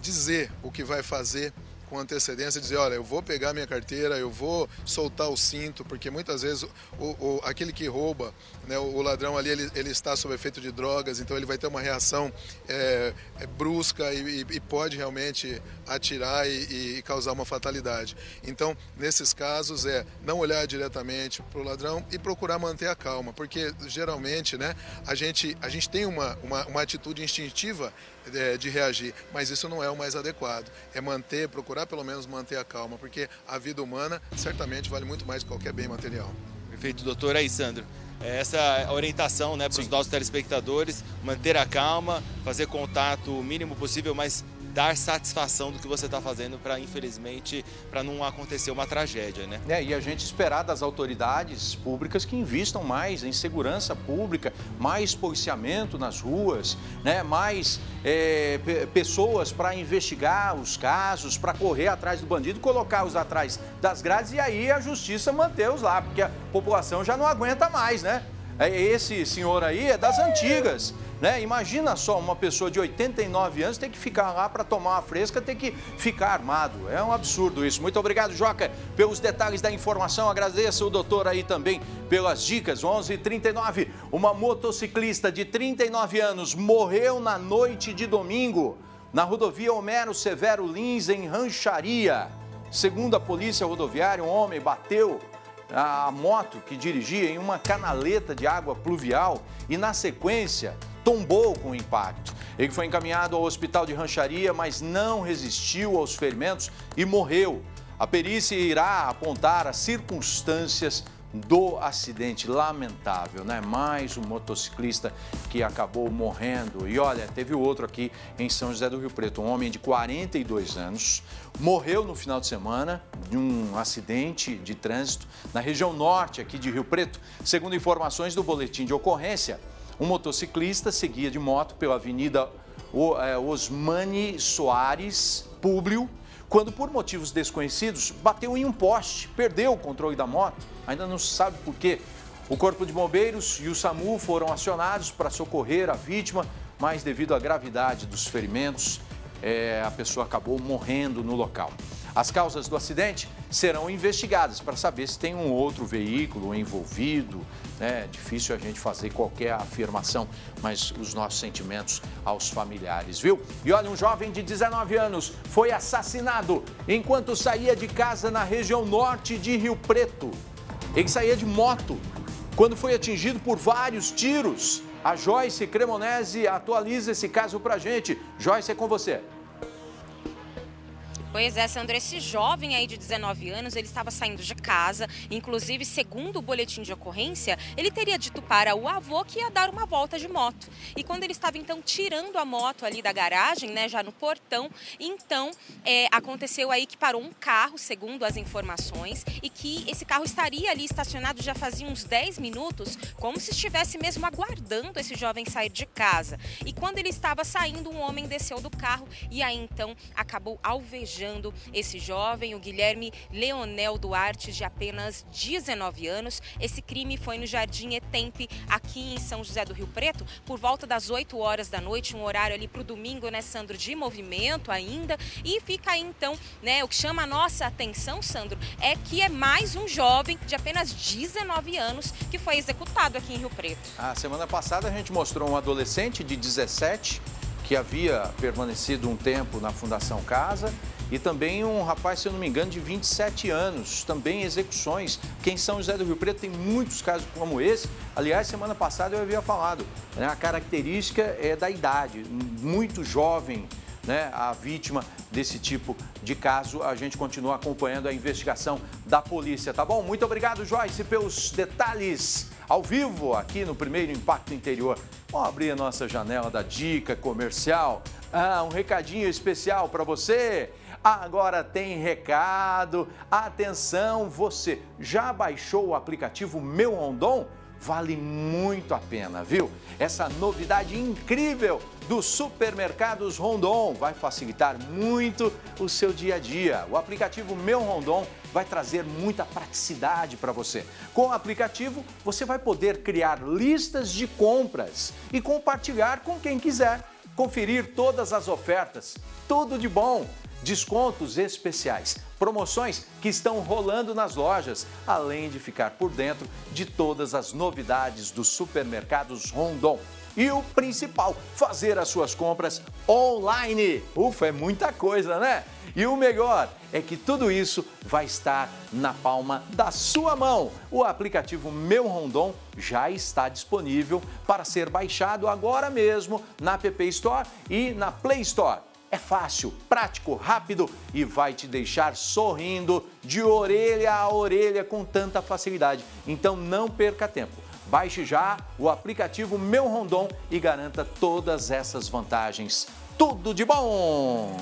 dizer o que vai fazer com antecedência, dizer, olha, eu vou pegar minha carteira, eu vou soltar o cinto, porque muitas vezes o, o aquele que rouba, né, o, ladrão ali, ele, ele, está sob efeito de drogas, então ele vai ter uma reação é, é, brusca e, e, pode realmente atirar e, e, causar uma fatalidade. Então, nesses casos, é não olhar diretamente para o ladrão e procurar manter a calma, porque geralmente né, a, gente, a gente tem uma, uma, uma atitude instintiva é, de reagir, mas isso não é o mais adequado. É manter, procurar pelo menos manter a calma, porque a vida humana certamente vale muito mais que qualquer bem material. Perfeito, doutor. Aí, Sandro. Essa orientação né, para os nossos telespectadores, manter a calma, fazer contato o mínimo possível, mas dar satisfação do que você está fazendo para, infelizmente, para não acontecer uma tragédia, né? É, e a gente esperar das autoridades públicas que investam mais em segurança pública, mais policiamento nas ruas, né? mais é, pessoas para investigar os casos, para correr atrás do bandido, colocá-los atrás das grades e aí a justiça mantê-los lá, porque a população já não aguenta mais, né? É, esse senhor aí é das antigas. Né? Imagina só uma pessoa de 89 anos ter que ficar lá para tomar uma fresca, ter que ficar armado. É um absurdo isso. Muito obrigado, Joca, pelos detalhes da informação. Agradeço o doutor aí também pelas dicas. 11:39. Uma motociclista de 39 anos morreu na noite de domingo na rodovia Homero Severo Lins, em Rancharia. Segundo a polícia rodoviária, um homem bateu a moto que dirigia em uma canaleta de água pluvial e, na sequência, tombou com o impacto. Ele foi encaminhado ao hospital de rancharia, mas não resistiu aos ferimentos e morreu. A perícia irá apontar as circunstâncias do acidente lamentável, né? Mais um motociclista que acabou morrendo. E olha, teve outro aqui em São José do Rio Preto, um homem de 42 anos, morreu no final de semana de um acidente de trânsito na região norte aqui de Rio Preto. Segundo informações do boletim de ocorrência, um motociclista seguia de moto pela Avenida é, Osmani Soares Públio, quando por motivos desconhecidos bateu em um poste, perdeu o controle da moto, ainda não se sabe por quê. O Corpo de Bombeiros e o SAMU foram acionados para socorrer a vítima, mas devido à gravidade dos ferimentos, é, a pessoa acabou morrendo no local. As causas do acidente serão investigadas para saber se tem um outro veículo envolvido. É difícil a gente fazer qualquer afirmação, mas os nossos sentimentos aos familiares, viu? E olha, um jovem de 19 anos foi assassinado enquanto saía de casa na região norte de Rio Preto. Ele saía de moto quando foi atingido por vários tiros. A Joyce Cremonese atualiza esse caso para gente. Joyce, é com você. Pois é, Sandro, esse jovem aí de 19 anos, ele estava saindo de casa, inclusive, segundo o boletim de ocorrência, ele teria dito para o avô que ia dar uma volta de moto. E quando ele estava, então, tirando a moto ali da garagem, né, já no portão, então, é, aconteceu aí que parou um carro, segundo as informações, e que esse carro estaria ali estacionado já fazia uns 10 minutos, como se estivesse mesmo aguardando esse jovem sair de casa. E quando ele estava saindo, um homem desceu do carro e aí, então, acabou alvejando esse jovem, o Guilherme Leonel Duarte, de apenas 19 anos. Esse crime foi no Jardim Etempe, aqui em São José do Rio Preto, por volta das 8 horas da noite, um horário ali para o domingo, né, Sandro, de movimento ainda. E fica aí, então, né, o que chama a nossa atenção, Sandro, é que é mais um jovem de apenas 19 anos que foi executado aqui em Rio Preto. A semana passada a gente mostrou um adolescente de 17 que havia permanecido um tempo na Fundação Casa e também um rapaz, se eu não me engano, de 27 anos, também execuções. Quem São José do Rio Preto tem muitos casos como esse. Aliás, semana passada eu havia falado, né? a característica é da idade, muito jovem, né, a vítima desse tipo de caso. A gente continua acompanhando a investigação da polícia, tá bom? Muito obrigado, Joyce, pelos detalhes ao vivo aqui no primeiro Impacto Interior. Vamos abrir a nossa janela da dica comercial. Ah, um recadinho especial para você. Agora tem recado. Atenção, você já baixou o aplicativo Meu Rondon? Vale muito a pena, viu? Essa novidade incrível dos supermercados Rondon vai facilitar muito o seu dia a dia. O aplicativo Meu Rondon vai trazer muita praticidade para você. Com o aplicativo, você vai poder criar listas de compras e compartilhar com quem quiser. Conferir todas as ofertas, tudo de bom descontos especiais, promoções que estão rolando nas lojas, além de ficar por dentro de todas as novidades dos supermercados Rondon. E o principal, fazer as suas compras online. Ufa, é muita coisa, né? E o melhor é que tudo isso vai estar na palma da sua mão. O aplicativo Meu Rondon já está disponível para ser baixado agora mesmo na App Store e na Play Store. É fácil, prático, rápido e vai te deixar sorrindo de orelha a orelha com tanta facilidade. Então não perca tempo. Baixe já o aplicativo Meu Rondon e garanta todas essas vantagens. Tudo de bom!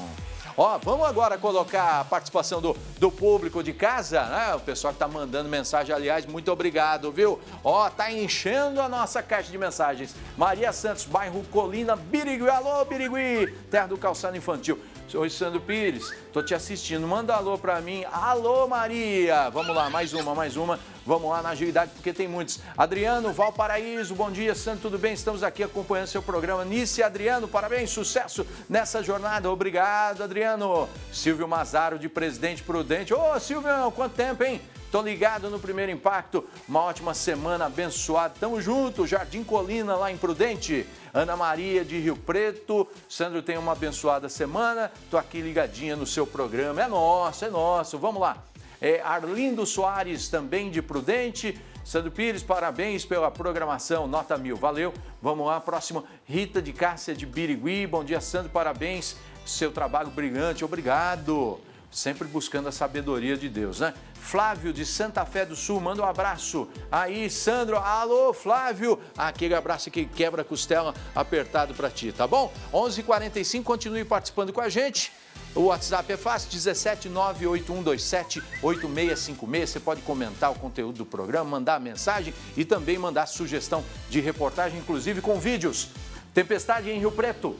Ó, vamos agora colocar a participação do, do público de casa, né? O pessoal que está mandando mensagem, aliás, muito obrigado, viu? Ó, tá enchendo a nossa caixa de mensagens. Maria Santos, bairro Colina, Birigui. Alô, Birigui, terra do calçado infantil. Oi, Sandro Pires, tô te assistindo. Manda alô pra mim. Alô, Maria. Vamos lá, mais uma, mais uma. Vamos lá na agilidade, porque tem muitos. Adriano, Valparaíso, bom dia, Sandro, tudo bem? Estamos aqui acompanhando seu programa. Nice Adriano, parabéns, sucesso nessa jornada. Obrigado, Adriano. Silvio Mazaro, de Presidente Prudente. Ô, Silvio, quanto tempo, hein? Tô ligado no primeiro impacto. Uma ótima semana abençoada. Tamo junto, Jardim Colina, lá em Prudente. Ana Maria de Rio Preto. Sandro, tem uma abençoada semana. Tô aqui ligadinha no seu programa. É nosso, é nosso. Vamos lá. É, Arlindo Soares, também de Prudente. Sandro Pires, parabéns pela programação, nota mil, valeu. Vamos lá, próximo, Rita de Cássia de Birigui, bom dia Sandro, parabéns, seu trabalho brilhante, obrigado. Sempre buscando a sabedoria de Deus, né? Flávio de Santa Fé do Sul, manda um abraço. Aí, Sandro, alô, Flávio, aquele abraço que quebra costela apertado para ti, tá bom? 11:45 h 45 continue participando com a gente. O WhatsApp é fácil, 17981278656. Você pode comentar o conteúdo do programa, mandar mensagem e também mandar sugestão de reportagem, inclusive com vídeos. Tempestade em Rio Preto.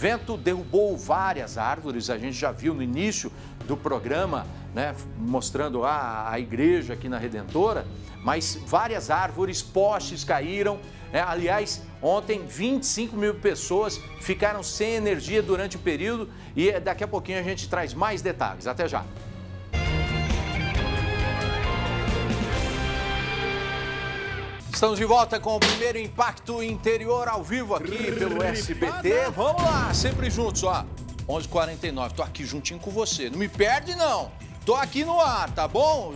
Vento derrubou várias árvores, a gente já viu no início do programa, né, mostrando a, a igreja aqui na Redentora, mas várias árvores, postes caíram. Né? Aliás, ontem 25 mil pessoas ficaram sem energia durante o período e daqui a pouquinho a gente traz mais detalhes. Até já. Estamos de volta com o primeiro Impacto Interior ao vivo aqui pelo SBT. Vamos lá, sempre juntos, ó. 11h49, tô aqui juntinho com você. Não me perde, não. Tô aqui no ar, tá bom?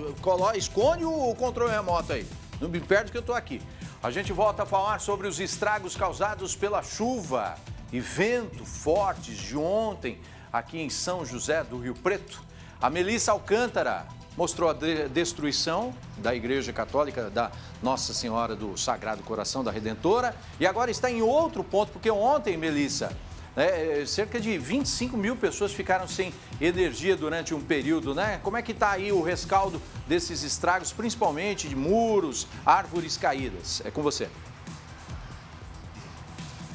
esconde o controle remoto aí. Não me perde que eu tô aqui. A gente volta a falar sobre os estragos causados pela chuva e vento fortes de ontem aqui em São José do Rio Preto. A Melissa Alcântara mostrou a destruição da Igreja Católica da Nossa Senhora do Sagrado Coração da Redentora e agora está em outro ponto, porque ontem, Melissa, né, cerca de 25 mil pessoas ficaram sem energia durante um período, né? Como é que está aí o rescaldo desses estragos, principalmente de muros, árvores caídas? É com você.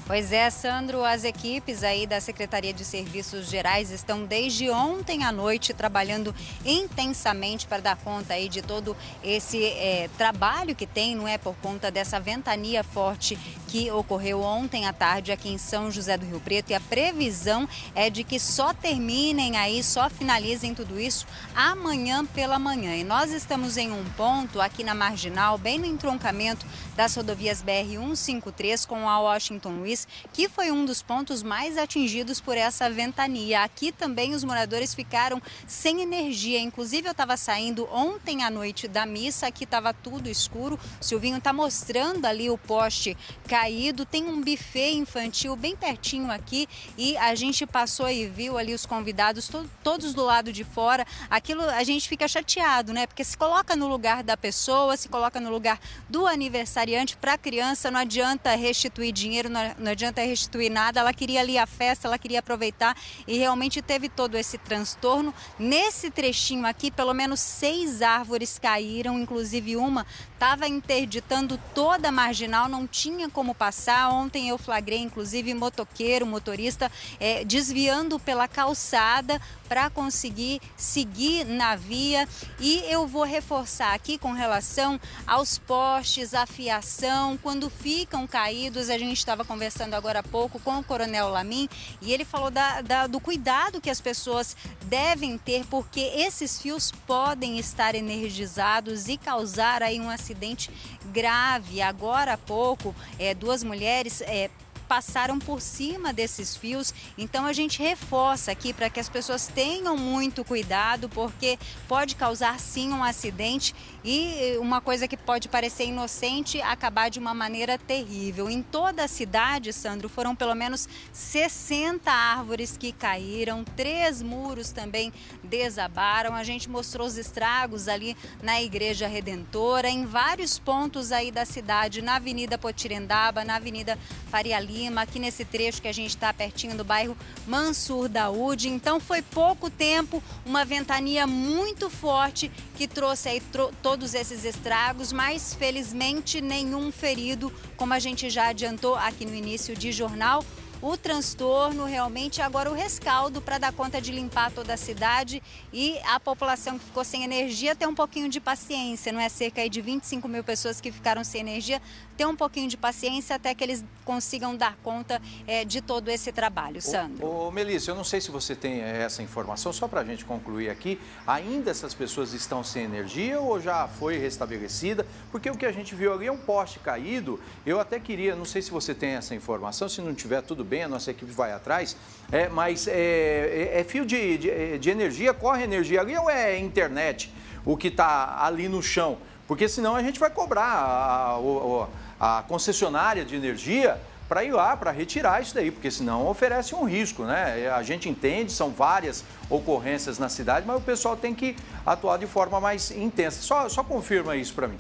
Pois é, Sandro, as equipes aí da Secretaria de Serviços Gerais estão desde ontem à noite trabalhando intensamente para dar conta aí de todo esse é, trabalho que tem, não é, por conta dessa ventania forte que ocorreu ontem à tarde aqui em São José do Rio Preto e a previsão é de que só terminem aí, só finalizem tudo isso amanhã pela manhã. E nós estamos em um ponto aqui na Marginal, bem no entroncamento das rodovias BR-153 com a Washington Luiz que foi um dos pontos mais atingidos por essa ventania. Aqui também os moradores ficaram sem energia. Inclusive, eu estava saindo ontem à noite da missa, aqui estava tudo escuro. O Silvinho está mostrando ali o poste caído. Tem um buffet infantil bem pertinho aqui e a gente passou e viu ali os convidados to todos do lado de fora. Aquilo a gente fica chateado, né? Porque se coloca no lugar da pessoa, se coloca no lugar do aniversariante para a criança, não adianta restituir dinheiro, não não adianta restituir nada. Ela queria ali a festa, ela queria aproveitar e realmente teve todo esse transtorno. Nesse trechinho aqui, pelo menos seis árvores caíram, inclusive uma estava interditando toda a marginal, não tinha como passar. Ontem eu flagrei, inclusive, motoqueiro, motorista, é, desviando pela calçada para conseguir seguir na via. E eu vou reforçar aqui com relação aos postes, a fiação, quando ficam caídos. A gente estava conversando agora há pouco com o Coronel Lamin e ele falou da, da, do cuidado que as pessoas devem ter, porque esses fios podem estar energizados e causar aí um acidente acidente grave. Agora há pouco, é, duas mulheres é, passaram por cima desses fios. Então a gente reforça aqui para que as pessoas tenham muito cuidado, porque pode causar sim um acidente e uma coisa que pode parecer inocente acabar de uma maneira terrível. Em toda a cidade, Sandro, foram pelo menos 60 árvores que caíram, três muros também desabaram. A gente mostrou os estragos ali na Igreja Redentora, em vários pontos aí da cidade, na Avenida Potirendaba, na Avenida Faria Lima, aqui nesse trecho que a gente está pertinho do bairro Mansur Daúde. Então foi pouco tempo, uma ventania muito forte que trouxe aí todos esses estragos, mas felizmente nenhum ferido, como a gente já adiantou aqui no início de jornal o transtorno, realmente agora o rescaldo para dar conta de limpar toda a cidade e a população que ficou sem energia ter um pouquinho de paciência, não é? Cerca de 25 mil pessoas que ficaram sem energia, ter um pouquinho de paciência até que eles consigam dar conta é, de todo esse trabalho, Sandro. Ô, ô Melissa, eu não sei se você tem eh, essa informação, só para a gente concluir aqui, ainda essas pessoas estão sem energia ou já foi restabelecida? Porque o que a gente viu ali é um poste caído, eu até queria, não sei se você tem essa informação, se não tiver tudo bem, a nossa equipe vai atrás. É, mas é, é, é fio de, de, de, energia, corre energia ali ou é internet o que está ali no chão? Porque senão a gente vai cobrar a, a, a concessionária de energia para ir lá, para retirar isso daí, porque senão oferece um risco, né? A gente entende, são várias ocorrências na cidade, mas o pessoal tem que atuar de forma mais intensa. Só, só confirma isso para mim.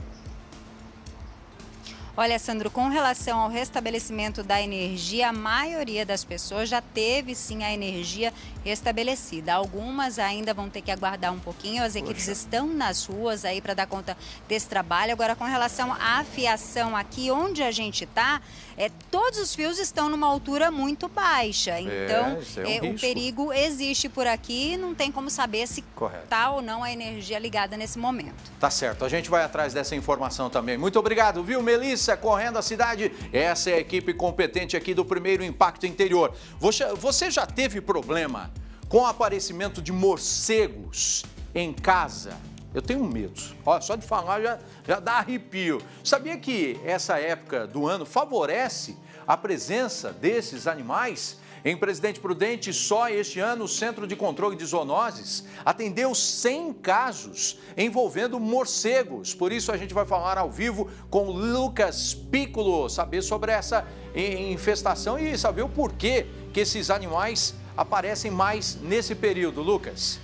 Olha, Sandro, com relação ao restabelecimento da energia, a maioria das pessoas já teve sim a energia restabelecida. Algumas ainda vão ter que aguardar um pouquinho, as equipes Poxa. estão nas ruas aí para dar conta desse trabalho. Agora, com relação à fiação aqui onde a gente está, é, todos os fios estão numa altura muito baixa. É, então, é, é um o perigo existe por aqui, não tem como saber se está ou não a energia ligada nesse momento. Tá certo, a gente vai atrás dessa informação também. Muito obrigado, viu, Melissa? Correndo a cidade. Essa é a equipe competente aqui do primeiro Impacto Interior. Você já teve problema com o aparecimento de morcegos em casa? Eu tenho medo. Olha, só de falar já, já dá arrepio. Sabia que essa época do ano favorece a presença desses animais? Em Presidente Prudente, só este ano, o Centro de Controle de Zoonoses atendeu 100 casos envolvendo morcegos. Por isso, a gente vai falar ao vivo com Lucas Piccolo, saber sobre essa infestação e saber o porquê que esses animais aparecem mais nesse período. Lucas,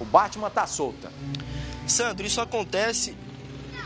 o Batman está solta. Sandro, isso acontece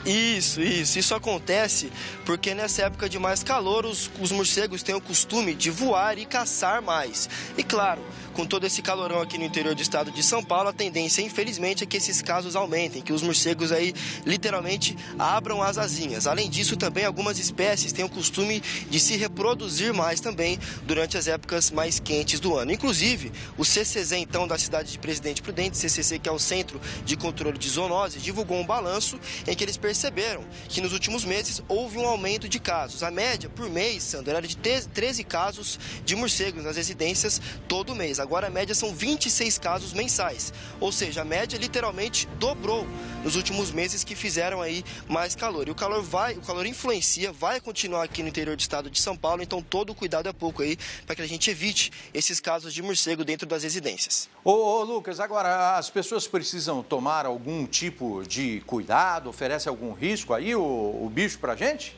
isso, isso. Isso acontece porque nessa época de mais calor, os, os morcegos têm o costume de voar e caçar mais. E claro, com todo esse calorão aqui no interior do estado de São Paulo, a tendência, infelizmente, é que esses casos aumentem, que os morcegos aí literalmente abram as asinhas. Além disso, também algumas espécies têm o costume de se reproduzir mais também durante as épocas mais quentes do ano. Inclusive, o CCZ, então, da cidade de Presidente Prudente, CCC, que é o Centro de Controle de Zoonose, divulgou um balanço em que eles perceberam que nos últimos meses houve um aumento de casos. A média por mês, Sandra, era de 13 casos de morcegos nas residências todo mês. Agora a média são 26 casos mensais. Ou seja, a média literalmente dobrou nos últimos meses que fizeram aí mais calor. E o calor vai, o calor influencia, vai continuar aqui no interior do estado de São Paulo, então todo cuidado é pouco aí para que a gente evite esses casos de morcego dentro das residências. Ô, ô, Lucas, agora as pessoas precisam tomar algum tipo de cuidado, oferece algum risco aí o, o bicho pra gente?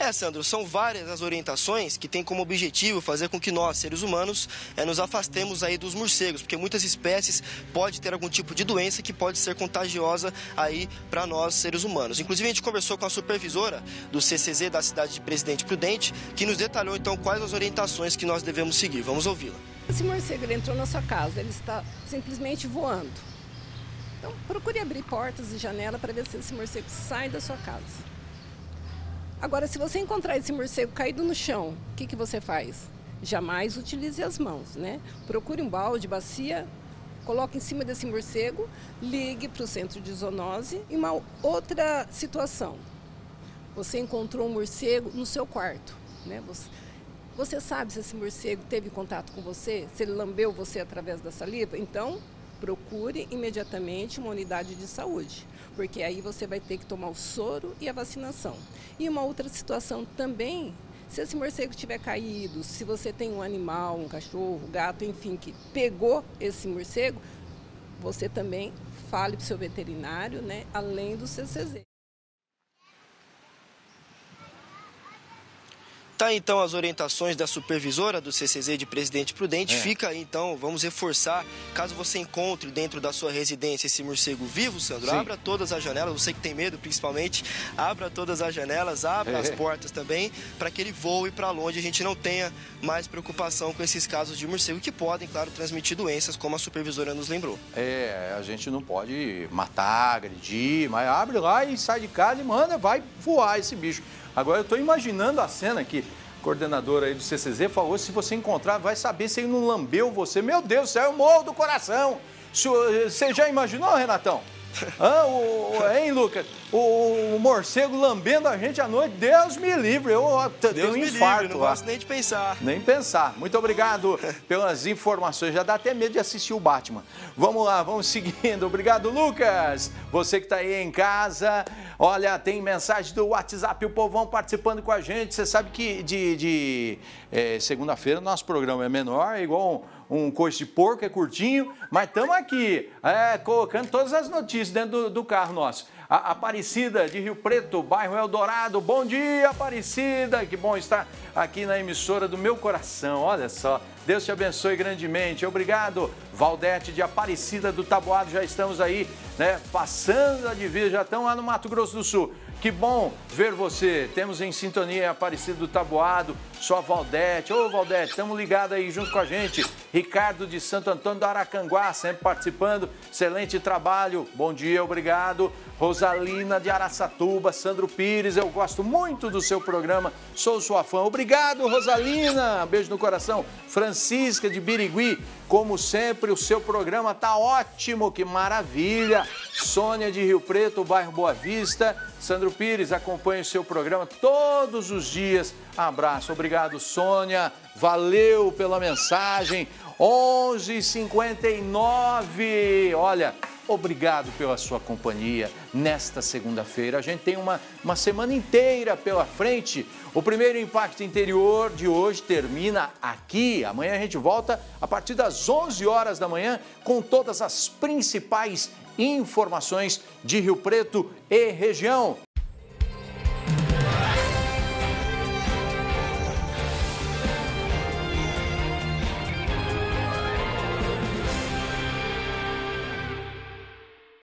É, Sandro, são várias as orientações que têm como objetivo fazer com que nós, seres humanos, é, nos afastemos aí dos morcegos, porque muitas espécies podem ter algum tipo de doença que pode ser contagiosa aí para nós, seres humanos. Inclusive, a gente conversou com a supervisora do CCZ da cidade de Presidente Prudente, que nos detalhou então quais as orientações que nós devemos seguir. Vamos ouvi-la. Esse morcego entrou na sua casa, ele está simplesmente voando. Então, procure abrir portas e janela para ver se esse morcego sai da sua casa. Agora, se você encontrar esse morcego caído no chão, o que, que você faz? Jamais utilize as mãos, né? Procure um balde, bacia, coloque em cima desse morcego, ligue para o centro de zoonose. E uma outra situação, você encontrou um morcego no seu quarto, né? Você, você sabe se esse morcego teve contato com você, se ele lambeu você através da saliva? Então, procure imediatamente uma unidade de saúde, porque aí você vai ter que tomar o soro e a vacinação. E uma outra situação também, se esse morcego tiver caído, se você tem um animal, um cachorro, um gato, enfim, que pegou esse morcego, você também fale para o seu veterinário, né, além do CCZ. Tá então as orientações da supervisora do CCZ de Presidente Prudente. É. Fica aí então, vamos reforçar. Caso você encontre dentro da sua residência esse morcego vivo, Sandro, Sim. abra todas as janelas. Você que tem medo, principalmente, abra todas as janelas, abra é. as portas também, para que ele voe para longe. A gente não tenha mais preocupação com esses casos de morcego que podem, claro, transmitir doenças, como a supervisora nos lembrou. É, a gente não pode matar, agredir, mas abre lá e sai de casa e manda, vai voar esse bicho. Agora eu estou imaginando a cena que coordenador aí do CCZ falou, se você encontrar, vai saber se ele não lambeu você. Meu Deus do céu, eu morro do coração. Você já imaginou, Renatão? Ah, o, hein, Lucas? O, o, morcego lambendo a gente à noite, Deus me livre, eu Deus tenho um infarto. Livre, não gosto nem de pensar. Nem pensar. Muito obrigado pelas informações, já dá até medo de assistir o Batman. Vamos lá, vamos seguindo. Obrigado, Lucas. Você que está aí em casa, olha, tem mensagem do WhatsApp, o povão participando com a gente. Você sabe que de, de é, segunda-feira nosso programa é menor, é igual um, um coice de porco, é curtinho, mas estamos aqui, é, colocando todas as notícias dentro do, do carro nosso. A Aparecida de Rio Preto, bairro Eldorado. Bom dia, Aparecida. Que bom estar aqui na emissora do meu coração. Olha só. Deus te abençoe grandemente. Obrigado, Valdete de Aparecida do Taboado. Já estamos aí, né? Passando a divisa, já estão lá no Mato Grosso do Sul. Que bom ver você. Temos em sintonia Aparecido do Taboado, sua Valdete. Ô, Valdete, estamos ligados aí junto com a gente. Ricardo de Santo Antônio do Aracanguá, sempre participando. Excelente trabalho. Bom dia, obrigado. Rosalina de Araçatuba, Sandro Pires, eu gosto muito do seu programa, sou sua fã. Obrigado, Rosalina. Beijo no coração. Francisca de Birigui, como sempre, o seu programa tá ótimo, que maravilha. Sônia de Rio Preto, bairro Boa Vista. Sandro Pires acompanha o seu programa todos os dias. Abraço, obrigado, Sônia. Valeu pela mensagem. 11:59. Olha, obrigado pela sua companhia nesta segunda-feira. A gente tem uma, uma semana inteira pela frente. O primeiro Impacto Interior de hoje termina aqui. Amanhã a gente volta a partir das 11 horas da manhã com todas as principais informações de Rio Preto e região.